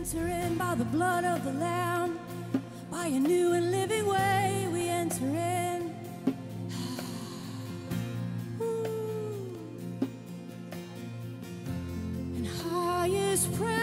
enter in by the blood of the Lamb. By a new and living way, we enter in. and highest praise.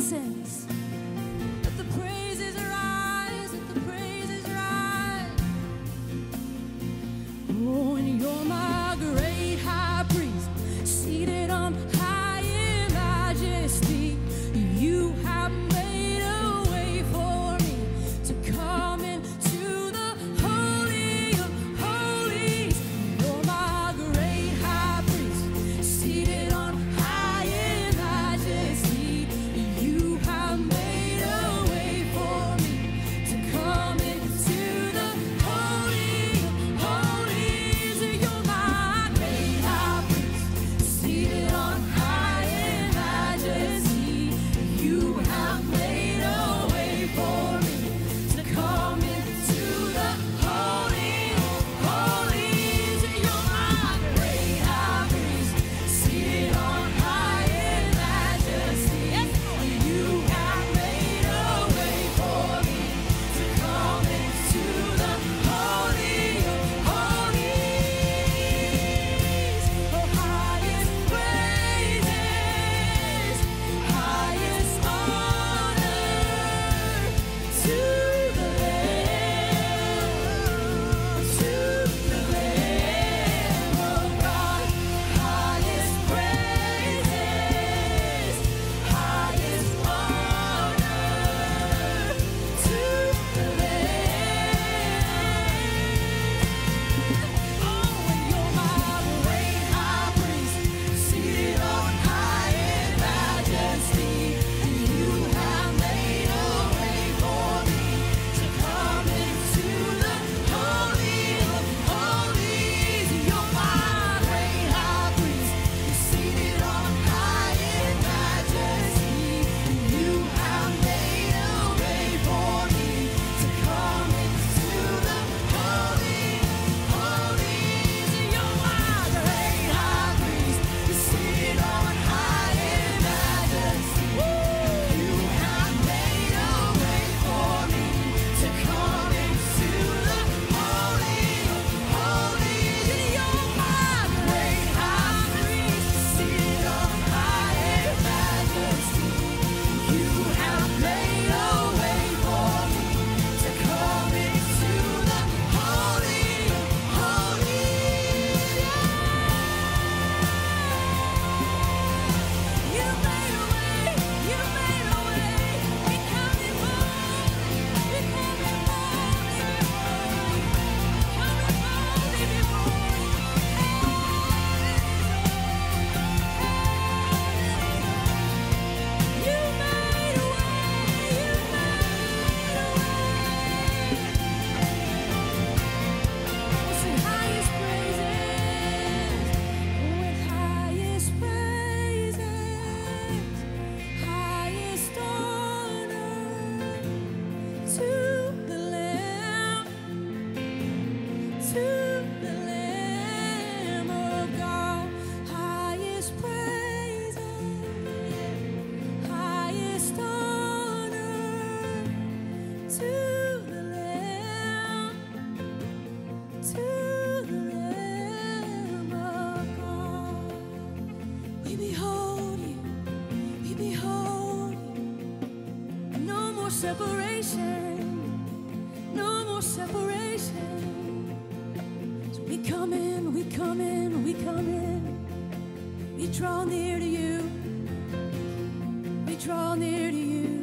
dancing. Separation. No more separation. So we come in, we come in, we come in. We draw near to you. We draw near to you.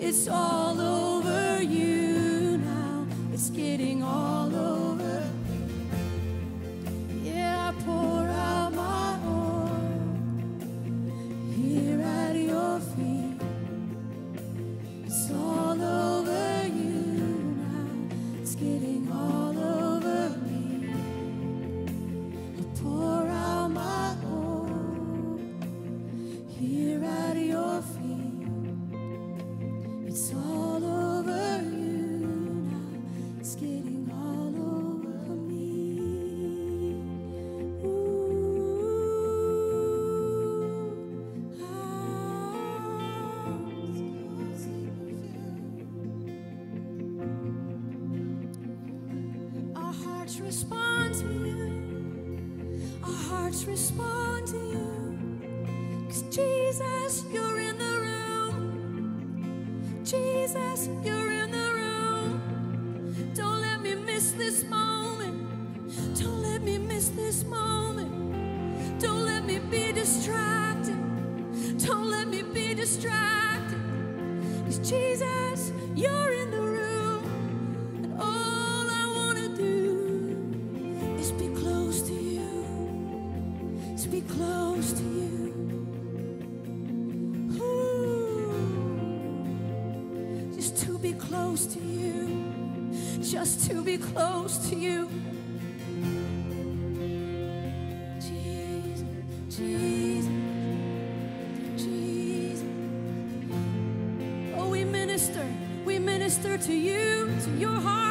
It's all over you now. It's getting all over. Yeah, I pour out my oil here at your feet. It's all hearts respond to you. Our hearts respond to you. Cause Jesus, you're in the room. Jesus, you're in the room. Don't let me miss this moment. Don't let me miss this moment. Don't let me be distracted. Don't let me be distracted. Cause Jesus, to you. Just to be close to you. Jesus, Jesus, Jesus. Oh, we minister. We minister to you, to your heart.